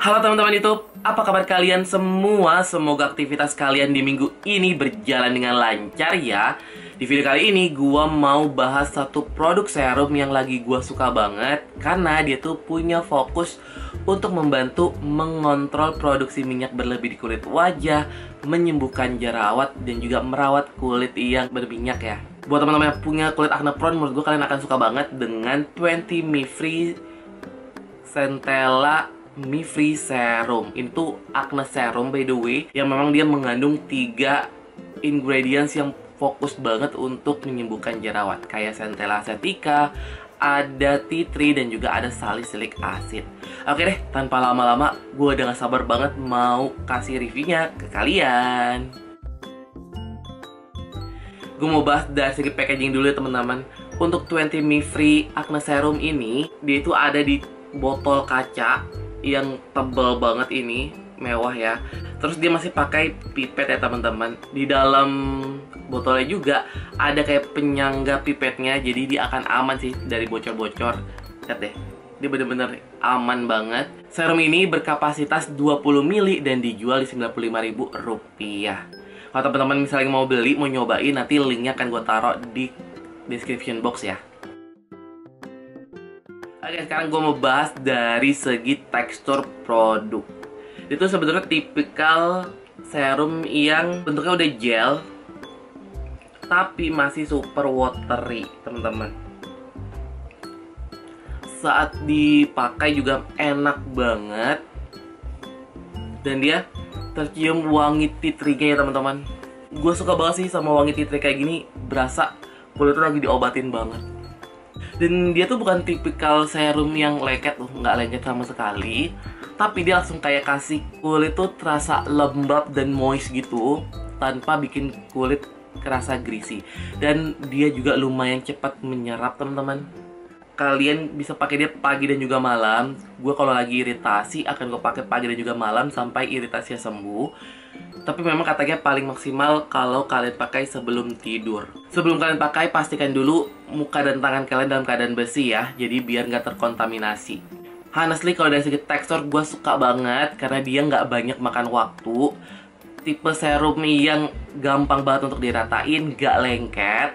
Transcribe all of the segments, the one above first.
Halo teman-teman YouTube, apa kabar kalian semua? Semoga aktivitas kalian di minggu ini berjalan dengan lancar ya Di video kali ini gua mau bahas satu produk serum yang lagi gua suka banget Karena dia tuh punya fokus untuk membantu mengontrol produksi minyak berlebih di kulit wajah Menyembuhkan jerawat dan juga merawat kulit yang berminyak ya Buat teman-teman yang punya kulit acne prone, menurut gue kalian akan suka banget dengan 20 Me Free Centella Mi Free Serum Itu acne serum by the way Yang memang dia mengandung tiga ingredients yang fokus banget untuk menyembuhkan jerawat. Kayak Centella acetica, ada tea tree dan juga ada salicylic acid. Oke deh, tanpa lama-lama gue udah gak sabar banget mau kasih reviewnya ke kalian. Gue mau bahas dari segi packaging dulu ya teman-teman. Untuk 20 Me Free Acne Serum ini Dia itu ada di botol kaca yang tebal banget ini mewah ya. Terus dia masih pakai pipet ya teman-teman. Di dalam botolnya juga ada kayak penyangga pipetnya jadi dia akan aman sih dari bocor-bocor. Lihat deh dia bener-bener aman banget. Serum ini berkapasitas 20 ml dan dijual di 95.000 rupiah. Kalau teman-teman misalnya mau beli mau nyobain nanti linknya akan gue taruh di description box ya Oke, sekarang gue mau bahas dari segi tekstur produk. Itu sebenarnya tipikal serum yang bentuknya udah gel, tapi masih super watery, teman-teman. Saat dipakai juga enak banget, dan dia tercium wangi tea tree-nya ya teman-teman. Gue suka banget sih sama wangi tree kayak gini, berasa kulit tuh lagi diobatin banget dan dia tuh bukan tipikal serum yang lengket tuh nggak lengket sama sekali. Tapi dia langsung kayak kasih kulit tuh terasa lembab dan moist gitu tanpa bikin kulit kerasa greasy. Dan dia juga lumayan cepat menyerap teman-teman. Kalian bisa pakai dia pagi dan juga malam. Gue kalau lagi iritasi akan gue pakai pagi dan juga malam sampai iritasinya sembuh tapi memang katanya paling maksimal kalau kalian pakai sebelum tidur. Sebelum kalian pakai, pastikan dulu muka dan tangan kalian dalam keadaan bersih ya. Jadi biar nggak terkontaminasi. Honestly, kalau dari segi tekstur, gue suka banget karena dia nggak banyak makan waktu. Tipe serum yang gampang banget untuk diratain, nggak lengket,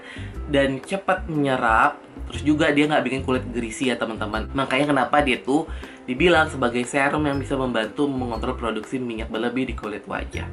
dan cepat menyerap. Terus juga dia nggak bikin kulit greasy ya teman-teman. Makanya kenapa dia tuh dibilang sebagai serum yang bisa membantu mengontrol produksi minyak berlebih di kulit wajah.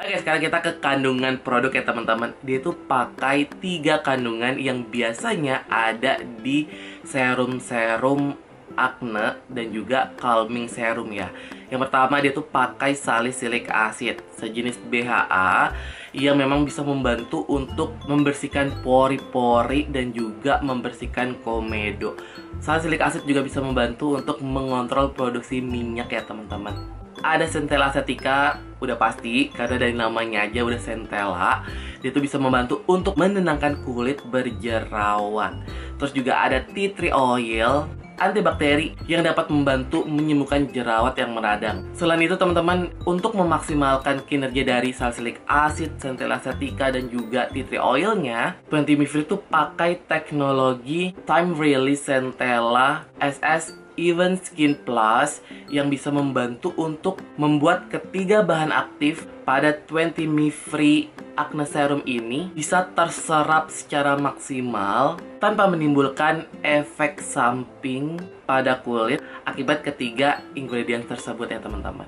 Oke, sekarang kita ke kandungan produk ya teman-teman. Dia itu pakai tiga kandungan yang biasanya ada di serum-serum acne dan juga calming serum ya. Yang pertama dia tuh pakai salicylic acid, sejenis BHA yang memang bisa membantu untuk membersihkan pori-pori dan juga membersihkan komedo. Salicylic acid juga bisa membantu untuk mengontrol produksi minyak ya teman-teman. Ada centella acetica udah pasti karena dari namanya aja udah centella. Dia tuh bisa membantu untuk menenangkan kulit berjerawat terus juga ada tea tree oil antibakteri yang dapat membantu menyembuhkan jerawat yang meradang. Selain itu teman-teman, untuk memaksimalkan kinerja dari salicylic acid, centella acetica dan juga tea tree oilnya, 20 Free itu pakai teknologi time release centella SS Even Skin Plus yang bisa membantu untuk membuat ketiga bahan aktif pada 20 Me Free Acne Serum ini bisa terserap secara maksimal tanpa menimbulkan efek samping pada kulit akibat ketiga ingredient tersebut ya teman-teman.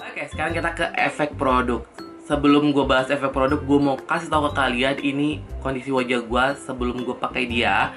Oke, sekarang kita ke efek produk sebelum gue bahas efek produk, gue mau kasih tahu ke kalian ini kondisi wajah gue sebelum gue pakai dia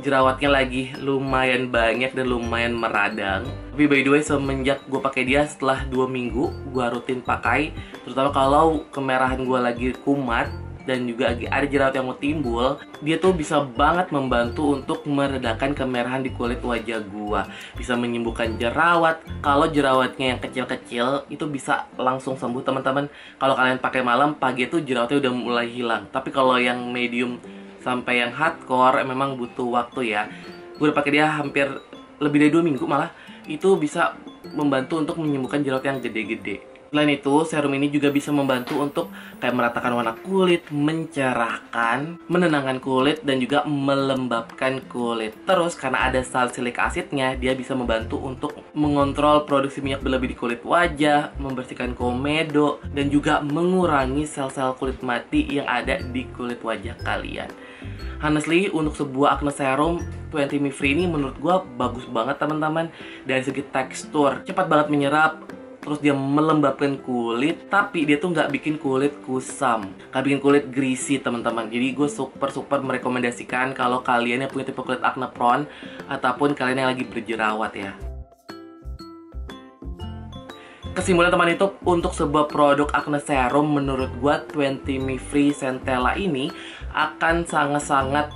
jerawatnya lagi lumayan banyak dan lumayan meradang tapi by the way semenjak gue pakai dia setelah dua minggu gue rutin pakai terutama kalau kemerahan gue lagi kumat dan juga ada jerawat yang mau timbul, dia tuh bisa banget membantu untuk meredakan kemerahan di kulit wajah gua. Bisa menyembuhkan jerawat. Kalau jerawatnya yang kecil-kecil itu bisa langsung sembuh, teman-teman. Kalau kalian pakai malam, pagi itu jerawatnya udah mulai hilang. Tapi kalau yang medium sampai yang hardcore memang butuh waktu ya gue udah pakai dia hampir lebih dari dua minggu malah itu bisa membantu untuk menyembuhkan jerawat yang gede-gede Selain itu, serum ini juga bisa membantu untuk kayak meratakan warna kulit, mencerahkan, menenangkan kulit, dan juga melembabkan kulit. Terus, karena ada salicylic acidnya, dia bisa membantu untuk mengontrol produksi minyak berlebih di kulit wajah, membersihkan komedo, dan juga mengurangi sel-sel kulit mati yang ada di kulit wajah kalian. Honestly, untuk sebuah acne serum 20 Me Free ini menurut gue bagus banget teman-teman. Dari segi tekstur, cepat banget menyerap terus dia melembabkan kulit tapi dia tuh nggak bikin kulit kusam nggak bikin kulit greasy teman-teman. Jadi gue super super merekomendasikan kalau kalian yang punya tipe kulit acne prone ataupun kalian yang lagi berjerawat ya kesimpulan teman itu untuk sebuah produk acne serum menurut gue 20 Me Free Centella ini akan sangat-sangat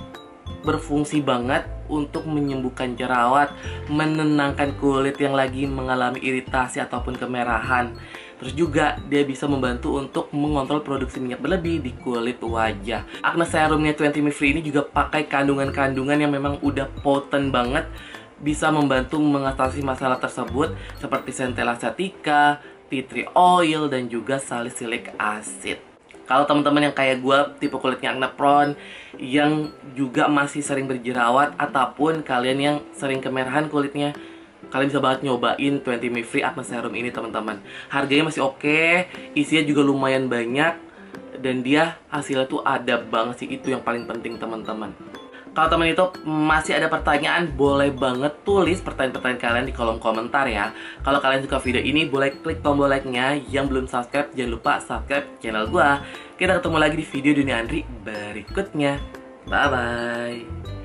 berfungsi banget untuk menyembuhkan jerawat, menenangkan kulit yang lagi mengalami iritasi ataupun kemerahan. Terus juga dia bisa membantu untuk mengontrol produksi minyak berlebih di kulit wajah. Acne serumnya 20 Me Free ini juga pakai kandungan-kandungan yang memang udah potent banget bisa membantu mengatasi masalah tersebut seperti centella sativa, tea tree oil, dan juga salicylic acid. Kalau teman-teman yang kayak gue tipe kulitnya acne prone yang juga masih sering berjerawat ataupun kalian yang sering kemerahan kulitnya kalian bisa banget nyobain 20 Me Free Acne Serum ini teman-teman. Harganya masih oke, okay, isinya juga lumayan banyak dan dia hasilnya tuh ada banget sih itu yang paling penting teman-teman. Kalau teman itu masih ada pertanyaan, boleh banget tulis pertanyaan-pertanyaan kalian di kolom komentar ya. Kalau kalian suka video ini, boleh klik tombol like-nya. Yang belum subscribe, jangan lupa subscribe channel gua. Kita ketemu lagi di video Dunia Andri berikutnya. Bye-bye.